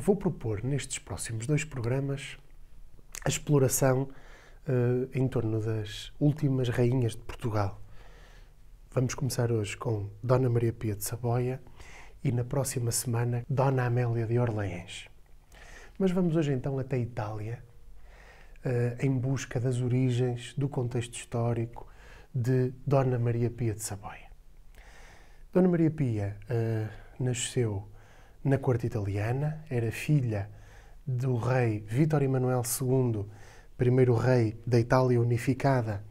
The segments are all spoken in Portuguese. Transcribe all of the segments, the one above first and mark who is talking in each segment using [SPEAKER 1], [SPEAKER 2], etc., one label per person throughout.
[SPEAKER 1] vou propor nestes próximos dois programas a exploração uh, em torno das últimas rainhas de Portugal. Vamos começar hoje com Dona Maria Pia de Saboia e na próxima semana Dona Amélia de Orleans. Mas vamos hoje então até Itália, uh, em busca das origens, do contexto histórico de Dona Maria Pia de Saboia. Dona Maria Pia uh, nasceu na corte italiana, era filha do rei Vítor Emanuel II, primeiro rei da Itália unificada,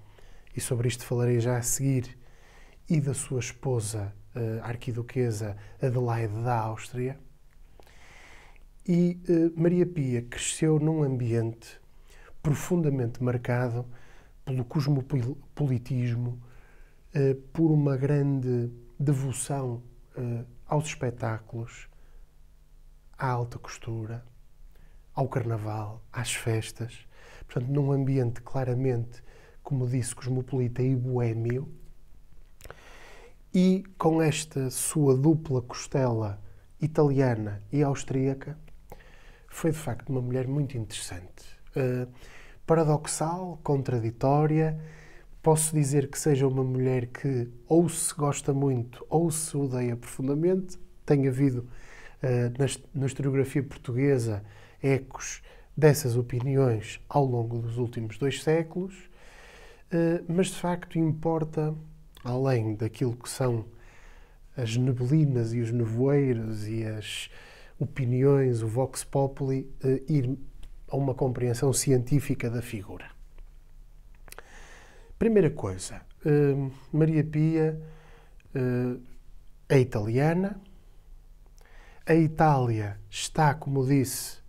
[SPEAKER 1] e sobre isto falarei já a seguir, e da sua esposa, a arquiduquesa Adelaide da Áustria. E eh, Maria Pia cresceu num ambiente profundamente marcado pelo cosmopolitismo, eh, por uma grande devoção eh, aos espetáculos, à alta costura, ao carnaval, às festas. Portanto, num ambiente claramente, como disse, cosmopolita e boêmio. E com esta sua dupla costela italiana e austríaca, foi de facto uma mulher muito interessante. Uh, paradoxal, contraditória. Posso dizer que seja uma mulher que ou se gosta muito ou se odeia profundamente. Tem havido na, na historiografia portuguesa ecos dessas opiniões ao longo dos últimos dois séculos, uh, mas de facto importa, além daquilo que são as neblinas e os nevoeiros e as opiniões, o vox populi, uh, ir a uma compreensão científica da figura. Primeira coisa, Maria Pia é italiana, a Itália está, como disse,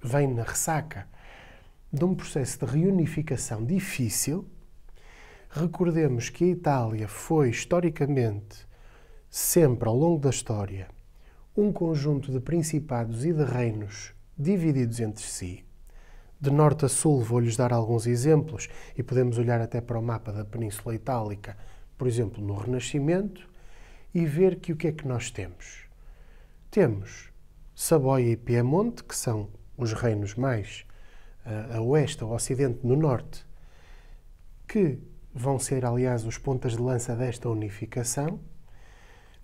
[SPEAKER 1] vem na ressaca de um processo de reunificação difícil. Recordemos que a Itália foi, historicamente, sempre ao longo da história, um conjunto de principados e de reinos divididos entre si. De norte a sul, vou-lhes dar alguns exemplos e podemos olhar até para o mapa da Península Itálica, por exemplo, no Renascimento, e ver que o que é que nós temos? Temos Saboia e Piemonte, que são os reinos mais uh, a oeste, ao ocidente, no norte, que vão ser, aliás, os pontas de lança desta unificação.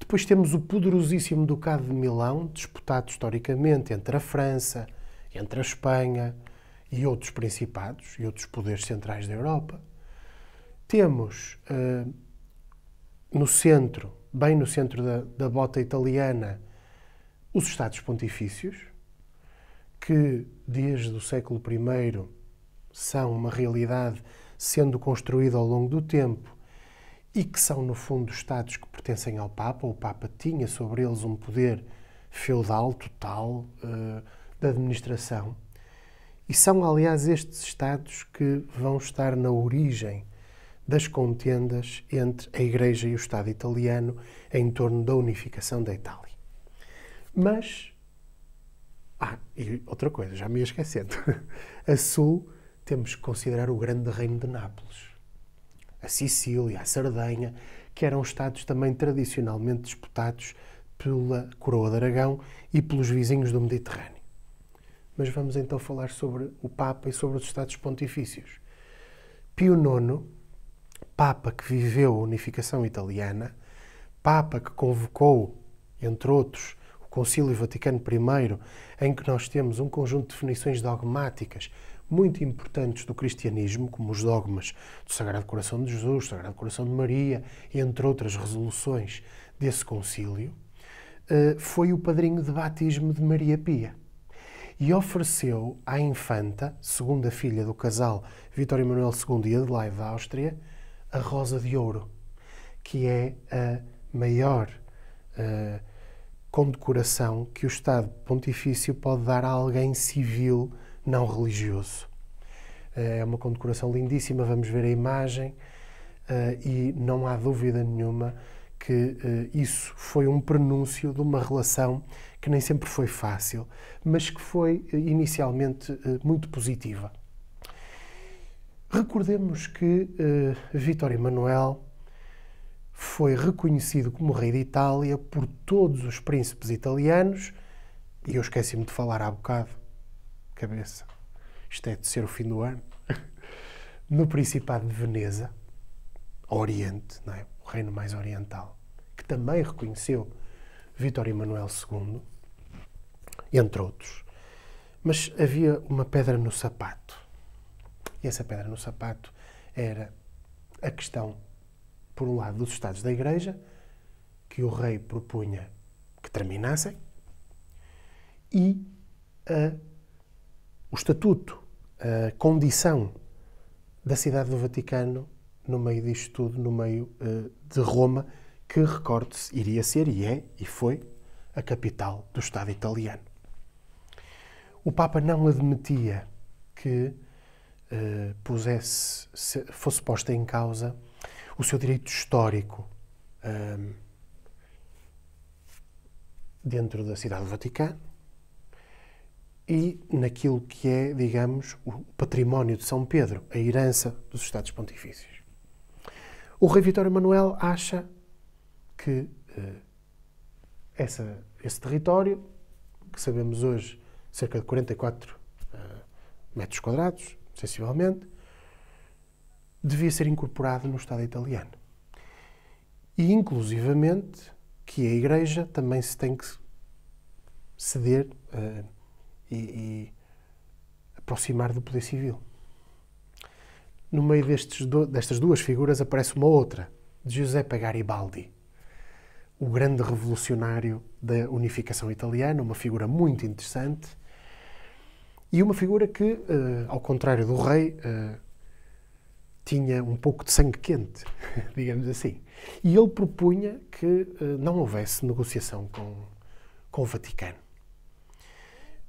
[SPEAKER 1] Depois temos o poderosíssimo Ducado de Milão, disputado historicamente entre a França, entre a Espanha e outros principados e outros poderes centrais da Europa. Temos uh, no centro, bem no centro da, da bota italiana, os Estados Pontifícios, que desde o século I são uma realidade sendo construída ao longo do tempo e que são, no fundo, Estados que pertencem ao Papa. O Papa tinha sobre eles um poder feudal total uh, da administração. E são, aliás, estes Estados que vão estar na origem das contendas entre a Igreja e o Estado italiano em torno da unificação da Itália. Mas. Ah, e outra coisa, já me ia esquecendo. A sul temos que considerar o grande reino de Nápoles. A Sicília, a Sardenha, que eram estados também tradicionalmente disputados pela coroa de Aragão e pelos vizinhos do Mediterrâneo. Mas vamos então falar sobre o Papa e sobre os Estados Pontifícios. Pio IX, Papa que viveu a unificação italiana, Papa que convocou, entre outros, Concílio Vaticano I, em que nós temos um conjunto de definições dogmáticas muito importantes do cristianismo, como os dogmas do Sagrado Coração de Jesus, do Sagrado Coração de Maria, entre outras resoluções desse concílio, eh, foi o padrinho de batismo de Maria Pia. E ofereceu à infanta, segunda filha do casal Vitório Emanuel II e Adelaide da Áustria, a Rosa de Ouro, que é a maior uh, condecoração que o Estado Pontifício pode dar a alguém civil não religioso. Eh, é uma condecoração lindíssima, vamos ver a imagem, eh, e não há dúvida nenhuma que eh, isso foi um prenúncio de uma relação que nem sempre foi fácil, mas que foi inicialmente muito positiva. Recordemos que Vítor Emanuel foi reconhecido como rei de Itália por todos os príncipes italianos e eu esqueci-me de falar há bocado, cabeça, isto é de ser o fim do ano, no Principado de Veneza, Oriente, não é? o reino mais oriental, que também reconheceu Vítor Emanuel II, entre outros. Mas havia uma pedra no sapato. E essa pedra no sapato era a questão, por um lado, dos Estados da Igreja, que o rei propunha que terminassem, e a, o estatuto, a condição da cidade do Vaticano no meio disto tudo, no meio uh, de Roma, que, recorde-se, iria ser e é e foi a capital do Estado italiano. O Papa não admitia que uh, pusesse, fosse posta em causa o seu direito histórico uh, dentro da cidade do Vaticano e naquilo que é, digamos, o património de São Pedro, a herança dos Estados Pontifícios. O rei Vitório Emanuel acha que uh, essa, esse território, que sabemos hoje cerca de 44 uh, metros quadrados, sensivelmente, devia ser incorporado no Estado italiano. E, inclusivamente, que a Igreja também se tem que ceder uh, e, e, aproximar do poder civil. No meio destes, destas duas figuras aparece uma outra, de Giuseppe Garibaldi, o grande revolucionário da unificação italiana, uma figura muito interessante e uma figura que, uh, ao contrário do rei, uh, tinha um pouco de sangue quente, digamos assim. E ele propunha que uh, não houvesse negociação com, com o Vaticano.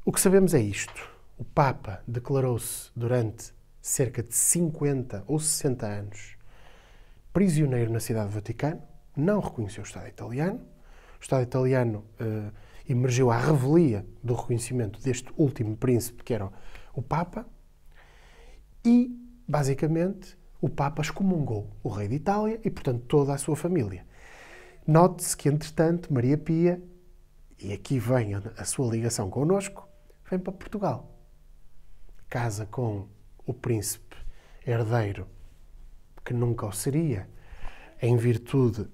[SPEAKER 1] O que sabemos é isto. O Papa declarou-se durante cerca de 50 ou 60 anos prisioneiro na cidade do Vaticano, não reconheceu o Estado italiano. O Estado italiano uh, emergiu à revelia do reconhecimento deste último príncipe, que era o Papa, e, basicamente, o Papa excomungou o rei de Itália e, portanto, toda a sua família. Note-se que, entretanto, Maria Pia, e aqui vem a sua ligação connosco, vem para Portugal. Casa com o príncipe herdeiro, que nunca o seria, em virtude,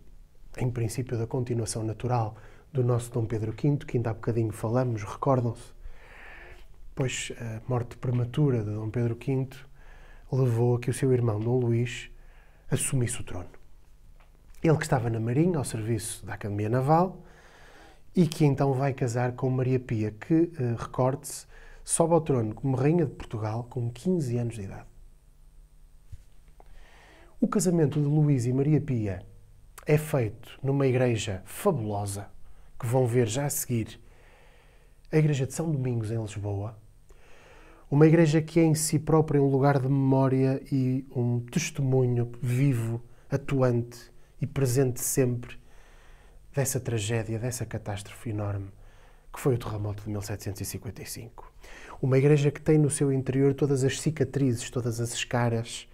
[SPEAKER 1] em princípio, da continuação natural do nosso Dom Pedro V, que ainda há bocadinho falamos, recordam-se? Pois a morte prematura de Dom Pedro V levou a que o seu irmão Dom Luís assumisse o trono. Ele que estava na Marinha, ao serviço da Academia Naval, e que então vai casar com Maria Pia, que, eh, recorde-se, sobe ao trono como Rainha de Portugal com 15 anos de idade. O casamento de Luís e Maria Pia é feito numa igreja fabulosa, que vão ver já a seguir a Igreja de São Domingos, em Lisboa. Uma igreja que é em si própria um lugar de memória e um testemunho vivo, atuante e presente sempre dessa tragédia, dessa catástrofe enorme que foi o terremoto de 1755. Uma igreja que tem no seu interior todas as cicatrizes, todas as escaras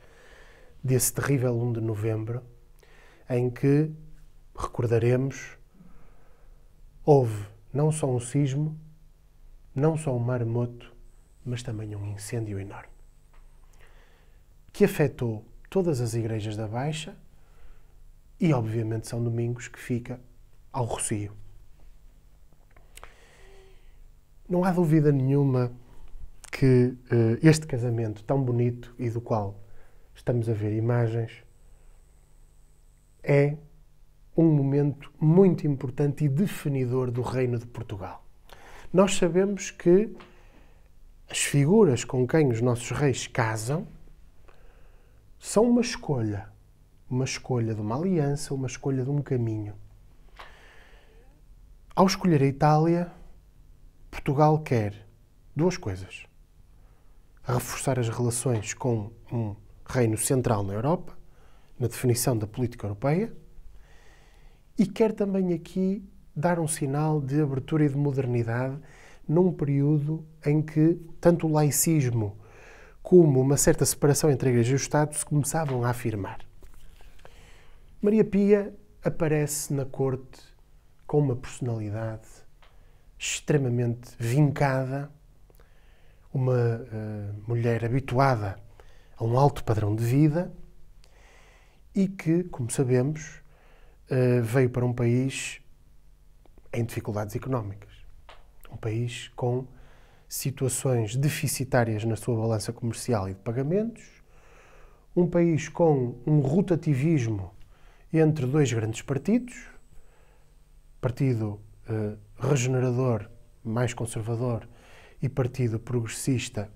[SPEAKER 1] desse terrível 1 de novembro, em que recordaremos houve não só um sismo, não só um maremoto, mas também um incêndio enorme, que afetou todas as igrejas da Baixa e, obviamente, São Domingos, que fica ao Rocio. Não há dúvida nenhuma que uh, este casamento tão bonito e do qual estamos a ver imagens é um momento muito importante e definidor do Reino de Portugal. Nós sabemos que as figuras com quem os nossos reis casam são uma escolha, uma escolha de uma aliança, uma escolha de um caminho. Ao escolher a Itália, Portugal quer duas coisas: reforçar as relações com um reino central na Europa, na definição da política europeia, e quer também aqui dar um sinal de abertura e de modernidade num período em que tanto o laicismo como uma certa separação entre a Igreja e o Estado se começavam a afirmar. Maria Pia aparece na corte com uma personalidade extremamente vincada, uma uh, mulher habituada a um alto padrão de vida e que, como sabemos, uh, veio para um país em dificuldades económicas. Um país com situações deficitárias na sua balança comercial e de pagamentos, um país com um rotativismo entre dois grandes partidos, Partido eh, Regenerador, mais conservador, e Partido Progressista,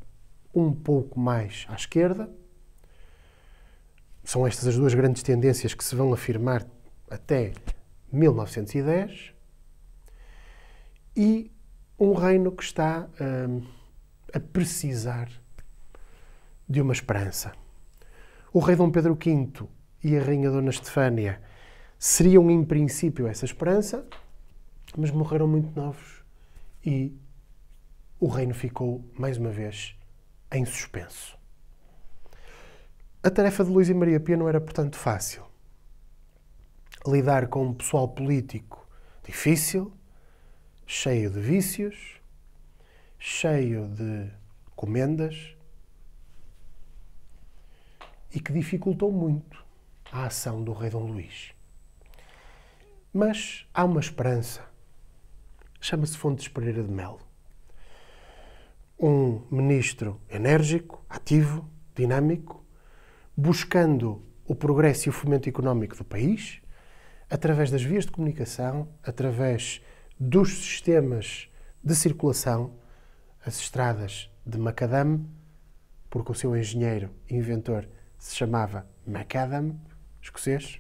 [SPEAKER 1] um pouco mais à esquerda. São estas as duas grandes tendências que se vão afirmar até 1910. E um reino que está hum, a precisar de uma esperança. O rei Dom Pedro V e a rainha Dona Estefânia seriam, em princípio, essa esperança, mas morreram muito novos e o reino ficou, mais uma vez, em suspenso. A tarefa de Luís e Maria Pia não era, portanto, fácil. Lidar com um pessoal político difícil, cheio de vícios, cheio de comendas e que dificultou muito a ação do rei Dom Luís. Mas há uma esperança. Chama-se Fontes Pereira de Melo. Um ministro enérgico, ativo, dinâmico, buscando o progresso e o fomento económico do país, através das vias de comunicação, através dos sistemas de circulação, as estradas de macadam, porque o seu engenheiro inventor se chamava Macadam, escocês,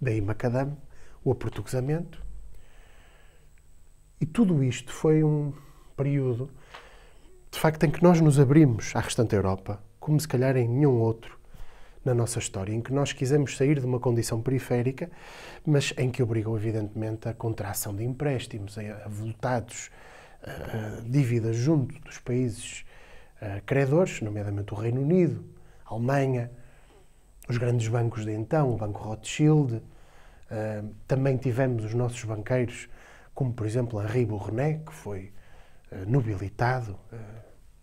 [SPEAKER 1] daí macadam, o aportuguesamento. E tudo isto foi um período, de facto, em que nós nos abrimos à restante Europa, como se calhar em nenhum outro na nossa história, em que nós quisemos sair de uma condição periférica, mas em que obrigou, evidentemente, a contração de empréstimos, a voltados, a dívidas junto dos países credores, nomeadamente o Reino Unido, a Alemanha, os grandes bancos de então, o Banco Rothschild. Também tivemos os nossos banqueiros, como por exemplo Henri Bournet, que foi nobilitado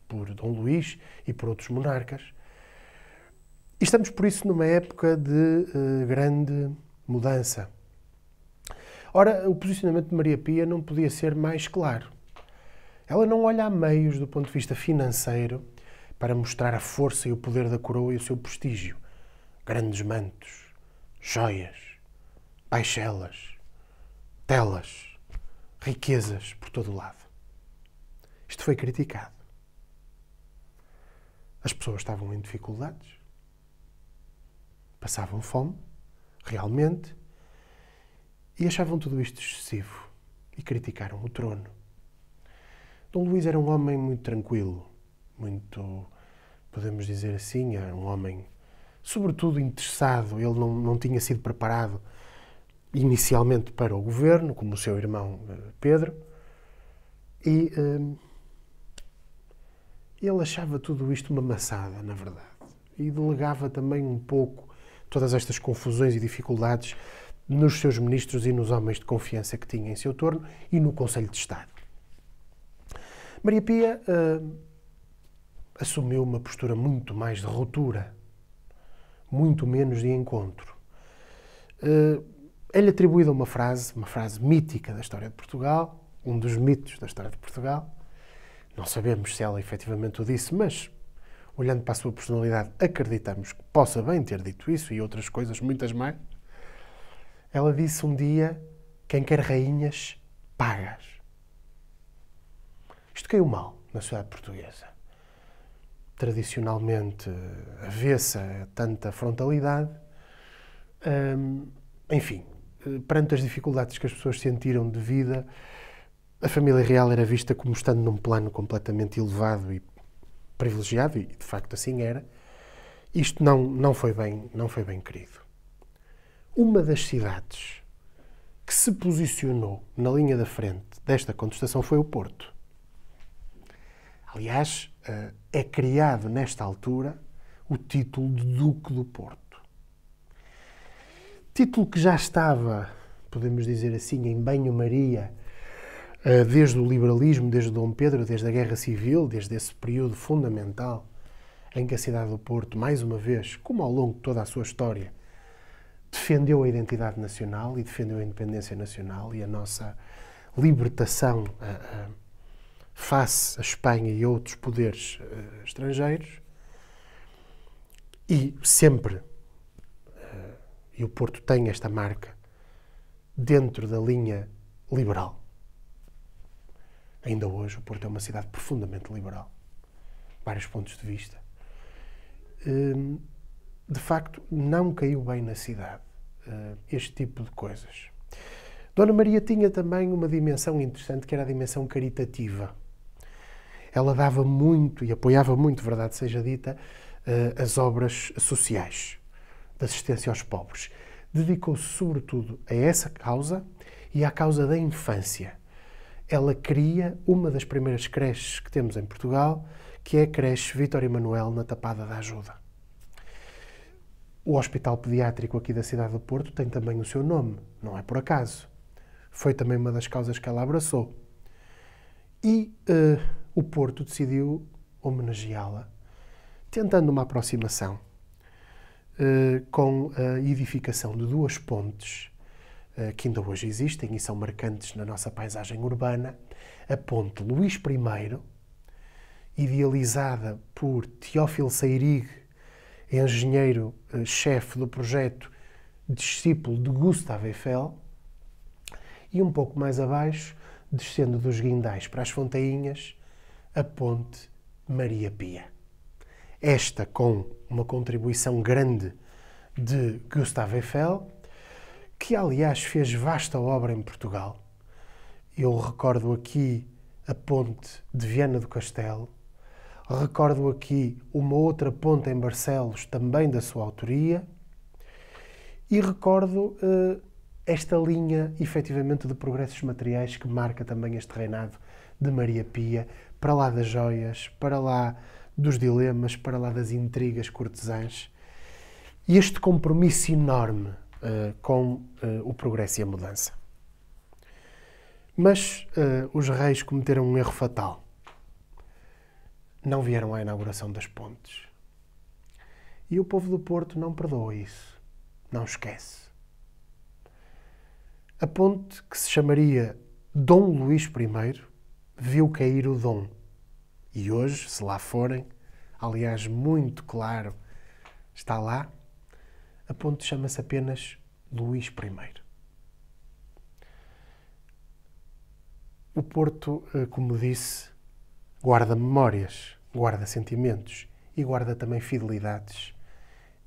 [SPEAKER 1] por Dom Luís e por outros monarcas. E estamos, por isso, numa época de uh, grande mudança. Ora, o posicionamento de Maria Pia não podia ser mais claro. Ela não olha a meios do ponto de vista financeiro para mostrar a força e o poder da coroa e o seu prestígio. Grandes mantos, joias, baixelas, telas, riquezas por todo o lado. Isto foi criticado. As pessoas estavam em dificuldades passavam fome, realmente, e achavam tudo isto excessivo e criticaram o trono. Dom Luís era um homem muito tranquilo, muito, podemos dizer assim, era um homem, sobretudo, interessado. Ele não, não tinha sido preparado inicialmente para o governo, como o seu irmão eh, Pedro, e hum, ele achava tudo isto uma maçada, na verdade, e delegava também um pouco todas estas confusões e dificuldades nos seus ministros e nos homens de confiança que tinha em seu torno e no Conselho de Estado. Maria Pia uh, assumiu uma postura muito mais de ruptura, muito menos de encontro. Uh, é-lhe atribuída uma frase, uma frase mítica da história de Portugal, um dos mitos da história de Portugal. Não sabemos se ela efetivamente o disse, mas olhando para a sua personalidade, acreditamos que possa bem ter dito isso e outras coisas, muitas mais. Ela disse um dia: quem quer rainhas, pagas. Isto caiu mal na sociedade portuguesa. Tradicionalmente avessa tanta frontalidade. Hum, enfim, perante as dificuldades que as pessoas sentiram de vida, a família real era vista como estando num plano completamente elevado e privilegiado, e de facto assim era, isto não, não, foi bem, não foi bem querido. Uma das cidades que se posicionou na linha da frente desta contestação foi o Porto. Aliás, eh, é criado nesta altura o título de Duque do Porto. Título que já estava, podemos dizer assim, em banho-maria desde o liberalismo, desde Dom Pedro, desde a Guerra Civil, desde esse período fundamental em que a cidade do Porto, mais uma vez, como ao longo de toda a sua história, defendeu a identidade nacional e defendeu a independência nacional e a nossa libertação uh, uh, face à Espanha e outros poderes estrangeiros. E sempre, e o Porto tem esta marca, dentro da linha liberal. Ainda hoje, o Porto é uma cidade profundamente liberal. Vários pontos de vista. Hum, de facto, não caiu bem na cidade este tipo de coisas. Dona Maria tinha também uma dimensão interessante, que era a dimensão caritativa. Ela dava muito e apoiava muito, verdade seja dita, eh, as obras sociais de assistência aos pobres. Dedicou-se sobretudo a essa causa e à causa da infância. Ela cria uma das primeiras creches que temos em Portugal, que é a creche Vítor Emanuel na Tapada da Ajuda. O Hospital Pediátrico aqui da cidade do Porto tem também o seu nome, não é por acaso foi também uma das causas que ela abraçou. E uh, o Porto decidiu homenageá-la, tentando uma aproximação uh, com a edificação de duas pontes que ainda hoje existem e são marcantes na nossa paisagem urbana. A ponte Luís I, idealizada por Teófilo Seirig, engenheiro-chefe do projeto, discípulo de Gustave Eiffel, e um pouco mais abaixo, descendo dos guindais para as fontainhas, a ponte Maria Pia. Esta com uma contribuição grande de Gustave Eiffel, que aliás fez vasta obra em Portugal. Eu recordo aqui a ponte de Viana do Castelo, recordo aqui uma outra ponte em Barcelos, também da sua autoria, e recordo uh, esta linha, efetivamente, de progressos materiais que marca também este reinado de Maria Pia, para lá das joias, para lá dos dilemas, para lá das intrigas cortesãs. E este compromisso enorme uh, com uh, o progresso e a mudança. Mas uh, os reis cometeram um erro fatal. Não vieram à inauguração das pontes. E o povo do Porto não perdoa isso. Não esquece. A ponte, que se chamaria Dom Luís I, viu cair o Dom. E hoje, se lá forem, aliás, muito claro, está lá, a ponte chama-se apenas Luís I. O Porto, eh, como disse, guarda memórias, guarda sentimentos e guarda também fidelidades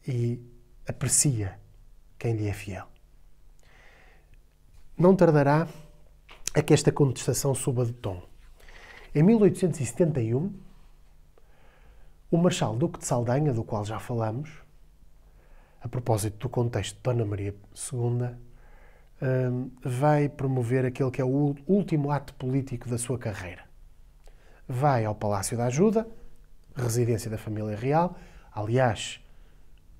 [SPEAKER 1] e aprecia quem lhe é fiel não tardará a que esta contestação suba de tom. Em 1871, o Marechal Duque de Saldanha, do qual já falamos, a propósito do contexto de Dona Maria II, hum, vai promover aquele que é o último ato político da sua carreira. Vai ao Palácio da Ajuda, residência da família real, aliás,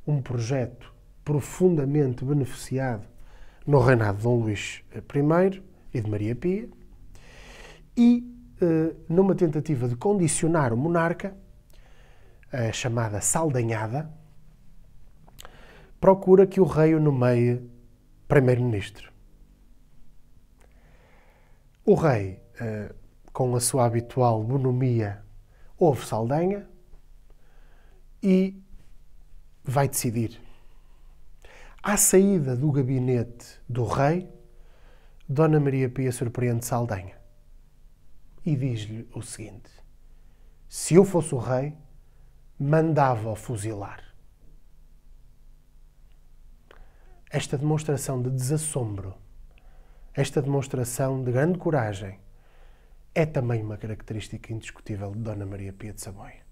[SPEAKER 1] um projeto profundamente beneficiado no reinado de Dom Luís I e de Maria Pia, e eh, numa tentativa de condicionar o monarca, a chamada saldanhada, procura que o rei o nomeie primeiro-ministro. O rei, eh, com a sua habitual bonomia, ouve Saldanha e vai decidir à saída do gabinete do rei, Dona Maria Pia surpreende Saldanha e diz-lhe o seguinte: Se eu fosse o rei, mandava-o fuzilar. Esta demonstração de desassombro, esta demonstração de grande coragem, é também uma característica indiscutível de Dona Maria Pia de Saboia.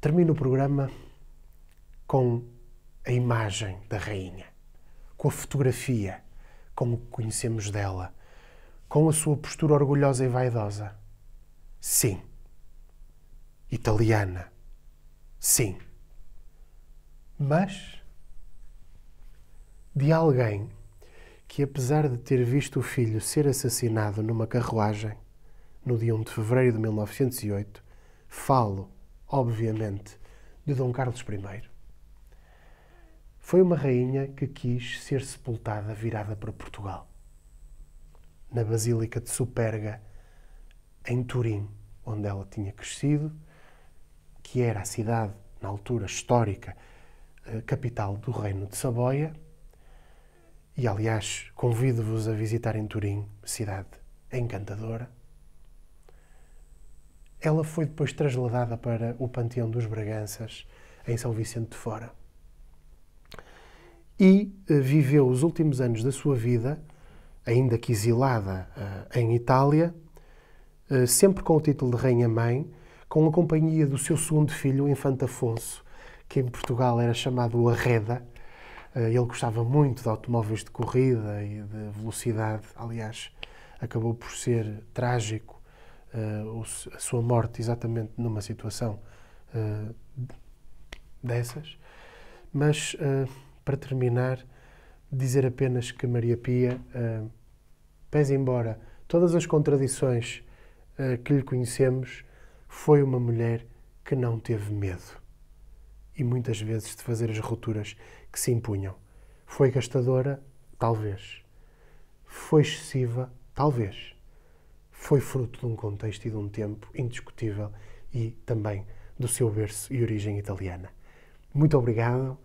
[SPEAKER 1] Termino o programa com a imagem da rainha, com a fotografia, como conhecemos dela, com a sua postura orgulhosa e vaidosa. Sim. Italiana. Sim. Mas de alguém que, apesar de ter visto o filho ser assassinado numa carruagem no dia 1 de fevereiro de 1908, falo, obviamente, de Dom Carlos I. Foi uma rainha que quis ser sepultada virada para Portugal, na Basílica de Superga, em Turim, onde ela tinha crescido, que era a cidade, na altura histórica, capital do Reino de Saboia. E, aliás, convido-vos a visitarem Turim, cidade encantadora. Ela foi depois trasladada para o Panteão dos Braganças, em São Vicente de Fora. E uh, viveu os últimos anos da sua vida, ainda que exilada uh, em Itália, uh, sempre com o título de Rainha-Mãe, com a companhia do seu segundo filho, o Infante Afonso, que em Portugal era chamado Arreda. Ele gostava muito de automóveis de corrida e de velocidade. Aliás, acabou por ser trágico uh, a sua morte exatamente numa situação uh, dessas. Mas, para terminar, dizer apenas que Maria Pia, pese embora todas as contradições que lhe conhecemos, foi uma mulher que não teve medo. E muitas vezes de fazer as rupturas que se impunham. Foi gastadora? Talvez. Foi excessiva? Talvez foi fruto de um contexto e de um tempo indiscutível e também do seu berço e origem italiana. Muito obrigado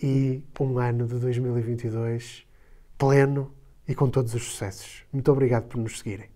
[SPEAKER 1] e um ano de 2022 pleno e com todos os sucessos. Muito obrigado por nos seguirem.